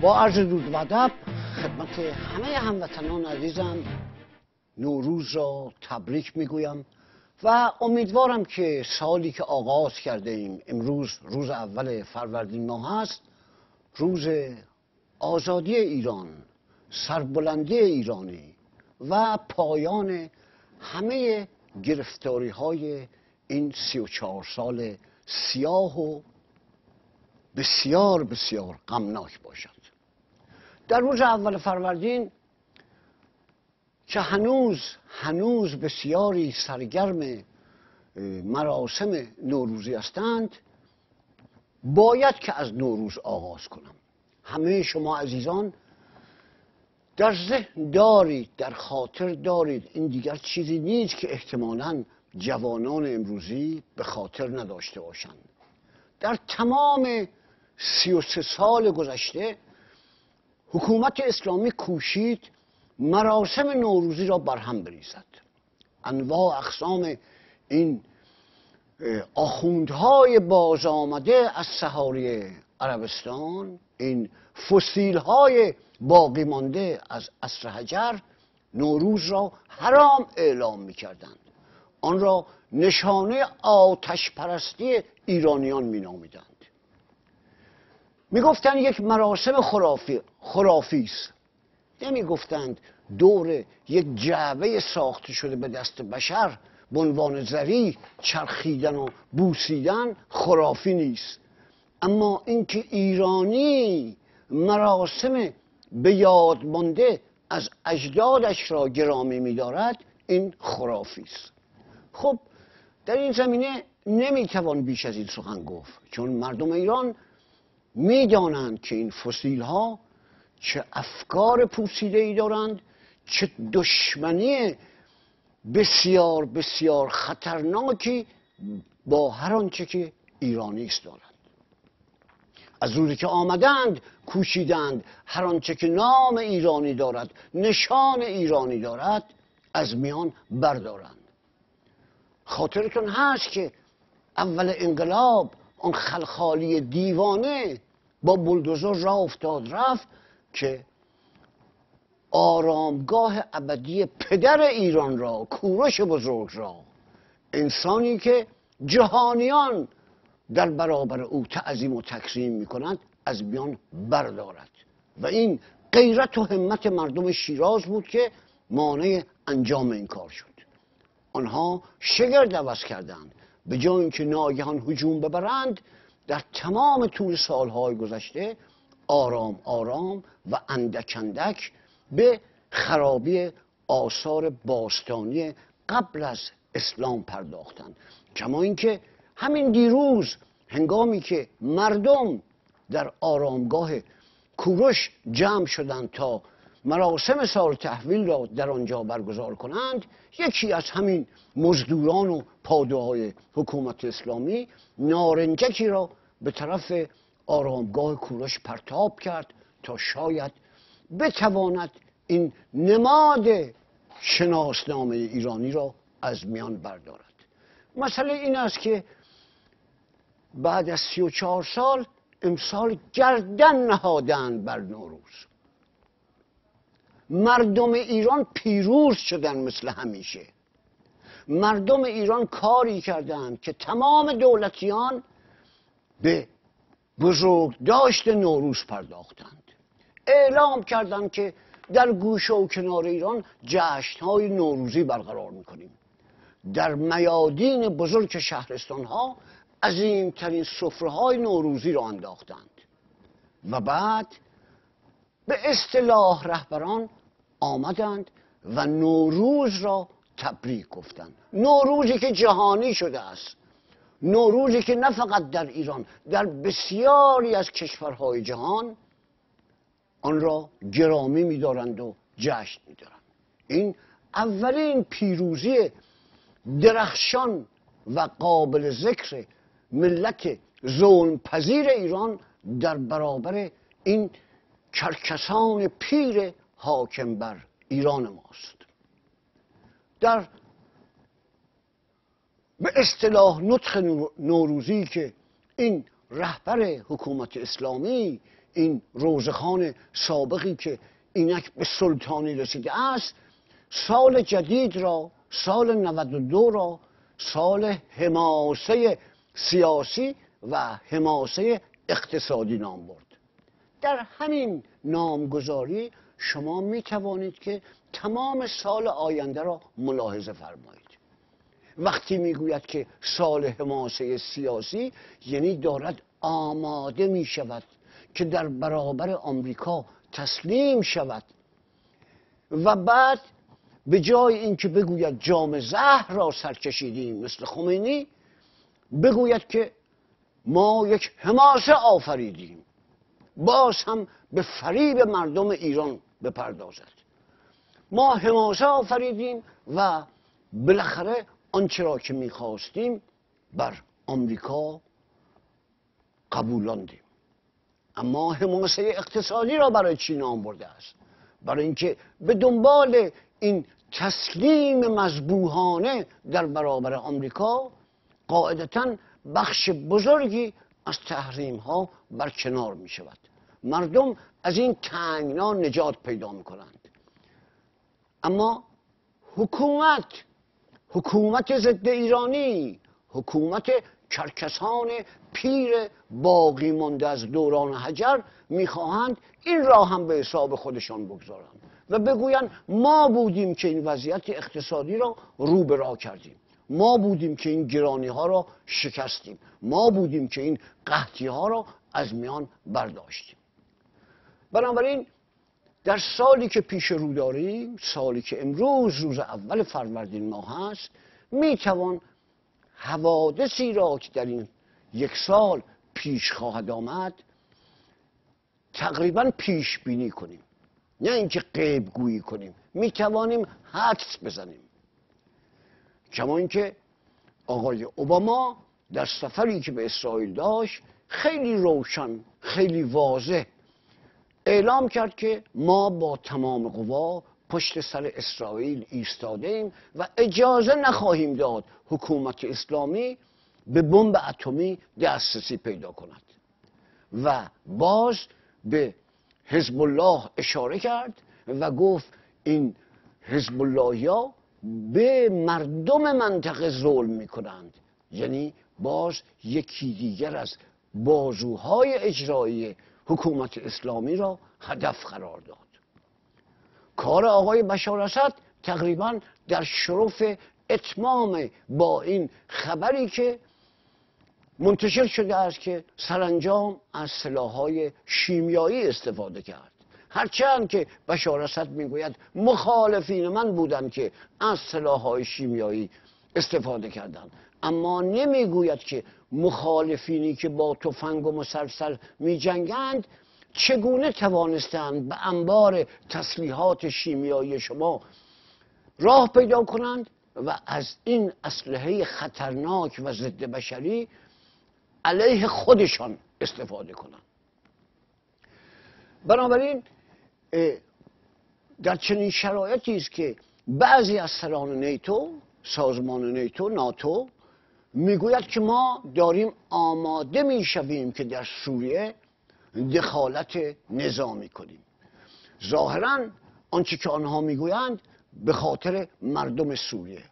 با عرض دود و ادب خدمت همه هموطنان عزیزم. نوروز را تبریک می‌گویم و امیدوارم که سالی که آغاز کرده ایم امروز روز اول فروردین ماه هست روز آزادی ایران سربلندی ایرانی و پایان همه گرفتاری های این سی و چهار سال سیاه و بسیار بسیار غمناک باشد. در روز اول فروردین که هنوز هنوز بسیاری سرگرم مراسم نوروزی هستند باید که از نوروز آغاز کنم. همه شما عزیزان در ذهن دارید در خاطر دارید این دیگر چیزی نیست که احتمالا جوانان امروزی به خاطر نداشته باشند. در تمام سی و سه سال گذشته حکومت اسلامی کوشید مراسم نوروزی را برهم بریزد. انواع اقسام این آخوندهای باز آمده از سهاری عربستان این فسیل های باقی مانده از عصر حجر نوروز را حرام اعلام می کردند آن را نشانه آتش پرستی ایرانیان می نامیدند می گفتند یک مراسم خرافی, خرافی است. نمی گفتند دور یک جعبه ساخته شده به دست بشر به عنوان زری چرخیدن و بوسیدن خرافی نیست. اما اینکه ایرانی مراسم به یاد مانده از اجدادش را گرامی میدارد این خرافی است. خب در این زمینه نمی‌توان بیش از این سخن گفت چون مردم ایران می‌دانند که این فسیل ها چه افکار پوسیده ای دارند چه دشمنی بسیار بسیار خطرناکی با هر آنچه که ایرانی است دارند. از روزی که آمدند کوشیدند هر آنچه که نام ایرانی دارد نشان ایرانی دارد از میان بردارند. خاطرتون هست که اول انقلاب آن خلخالی دیوانه با بلدوزر را افتاد رفت که آرامگاه ابدی پدر ایران را کورش بزرگ را. انسانی که جهانیان در برابر او تعظیم و تکریم می کنند از میان بردارد. و این غیرت و همت مردم شیراز بود که مانع انجام این کار شد. آنها شگرد عوض کردند. به جای اینکه ناگهان هجوم ببرند در تمام طول سالهای گذشته آرام آرام و اندک اندک به خرابی آثار باستانی قبل از اسلام پرداختند. کما اینکه همین دیروز هنگامی که مردم در آرامگاه کوروش جمع شدند تا مراسم سال تحویل را در آنجا برگزار کنند یکی از همین مزدوران و پادوهای حکومت اسلامی نارنجکی را به طرف آرامگاه کوروش پرتاب کرد تا شاید بتواند این نماد شناسنامه ایرانی را از میان بردارد. مسئله این است که بعد از سی و چهار سال امسال گردن نهادن بر نوروز. مردم ایران پیروز شدن مثل همیشه. مردم ایران کاری کردند که تمام دولتیان به بزرگ داشت نوروز پرداختند. اعلام کردند که در گوشه و کنار ایران جشن های نوروزی برقرار می‌کنیم. در میادین بزرگ شهرستان ها عظیمترین سفره های نوروزی را انداختند و بعد به اصطلاح رهبران آمدند و نوروز را تبریک گفتند. نوروزی که جهانی شده است. نوروزی که نه فقط در ایران در بسیاری از کشورهای جهان آن را گرامی میدارند و جشن میدارند. این اولین پیروزی درخشان و قابل ذکر ملت ظلم پذیر ایران در برابر این کرکسان پیر حاکم بر ایران ماست. در به اصطلاح نطخ نوروزی که این رهبر حکومت اسلامی این روزخان سابقی که اینک به سلطانی رسیده است سال جدید را سال 92 را سال حماسه سیاسی و حماسه اقتصادی نام برد. در همین نامگذاری شما می توانید که تمام سال آینده را ملاحظه فرمایید. وقتی می‌گوید که سال حماسه سیاسی یعنی دارد آماده می شود که در برابر آمریکا تسلیم شود. و بعد به جای اینکه بگوید جام زهر را سر کشیدیم مثل خمینی بگوید که ما یک حماسه آفریدیم. باز هم به فریب مردم ایران بپردازد. ما حماسه آفریدیم و بالاخره آنچه را که می‌خواستیم بر آمریکا قبولاندیم. اما حماسه اقتصادی را برای چی نام برده است؟ برای اینکه به دنبال این تسلیم مذبوحانه در برابر آمریکا قاعدتا بخش بزرگی از تحریم ها برکنار می شود مردم از این تنگنا نجات پیدا می کنند اما حکومت حکومت ضد ایرانی حکومت کرکسان پیر باقی مانده از دوران حجر می‌خواهند این را هم به حساب خودشان بگذارند و بگویند ما بودیم که این وضعیت اقتصادی را رو به راه کردیم. ما بودیم که این گرانی ها را شکستیم. ما بودیم که این قحطی ها را از میان برداشتیم. بنابراین در سالی که پیش رو داریم سالی که امروز روز اول فروردین ماه هست می‌توان حوادثی را که در این یک سال پیش خواهد آمد تقریبا پیش بینی کنیم. نه اینکه قیب گویی کنیم می توانیم حدس بزنیم. کما اینکه آقای اوباما در سفری که به اسرائیل داشت خیلی روشن خیلی واضح اعلام کرد که ما با تمام قوا پشت سر اسرائیل ایستاده و اجازه نخواهیم داد حکومت اسلامی به بمب اتمی دسترسی پیدا کند. و باز به حزب الله اشاره کرد و گفت این حزب الله به مردم منطقه ظلم می کنند یعنی باز یکی دیگر از بازوهای اجرایی حکومت اسلامی را هدف قرار داد. کار آقای بشار اسد تقریبا در شرف اتمام با این خبری که منتشر شده است که سرانجام از سلاحهای شیمیایی استفاده کرد. هرچند که بشار اسد می‌گوید مخالفین من بودند که از سلاحهای شیمیایی استفاده کردند. اما نمی‌گوید که مخالفینی که با تفنگ و مسلسل میجنگند چگونه توانستند به انبار تسلیحات شیمیایی شما راه پیدا کنند و از این اسلحه خطرناک و ضد بشری علیه خودشان استفاده کنند. بنابراین در چنین شرایطی است که بعضی از سران نیتو سازمان نیتو ناتو می‌گوید که ما داریم آماده می‌شویم که در سوریه دخالت نظامی کنیم ظاهرا آنچه که آنها می‌گویند به خاطر مردم سوریه.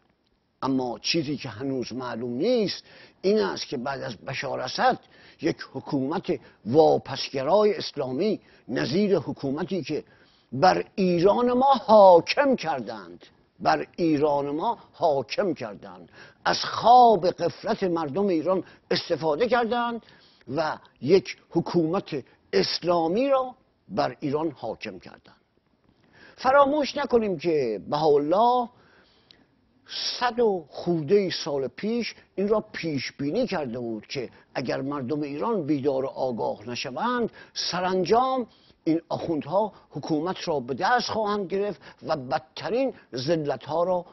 اما چیزی که هنوز معلوم نیست این است که بعد از بشار اسد یک حکومت واپسگرای اسلامی نظیر حکومتی که بر ایران ما حاکم کردند بر ایران ما حاکم کردند از خواب قفلت مردم ایران استفاده کردند و یک حکومت اسلامی را بر ایران حاکم کردند فراموش نکنیم که بهاءالله صد و خورده سال پیش این را پیش بینی کرده بود که اگر مردم ایران بیدار و آگاه نشوند سرانجام این آخوندها حکومت را به دست خواهند گرفت و بدترین ذلت ها را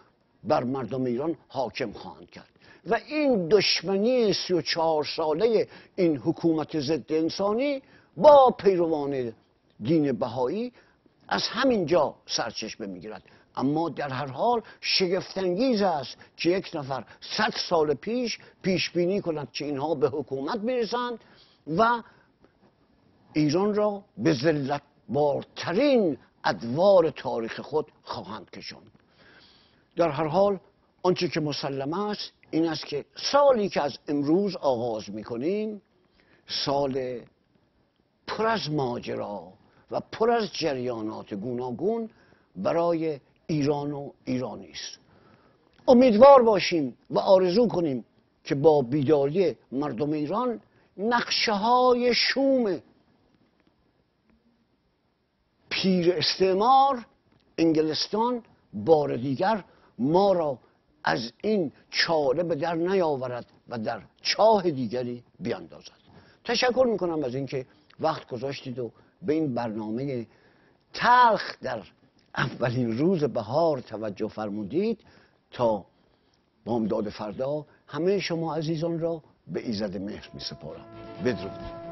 بر مردم ایران حاکم خواهند کرد. و این دشمنی سی و چهار ساله این حکومت ضد انسانی با پیروان دین بهایی از همین جا سرچشمه می‌گیرد. اما در هر حال شگفتانگیز است که یک نفر صد سال پیش پیش بینی کند که اینها به حکومت می‌رسند و ایران را به ذلت بارترین ادوار تاریخ خود خواهند کشاند. در هر حال آنچه که مسلم است این است که سالی که از امروز آغاز می‌کنیم سال پر از ماجرا و پر از جریانات گوناگون برای ایران و ایرانی است. امیدوار باشیم و آرزو کنیم که با بیداری مردم ایران نقشه های شوم پیر استعمار انگلستان بار دیگر ما را از این چاره به در نیاورد و در چاه دیگری بیاندازد. تشکر می‌کنم از اینکه وقت گذاشتید و به این برنامه تلخ در اولین روز بهار توجه فرمودید تا بامداد فردا همه شما عزیزان را به ایزد مهر می سپارم بدرود.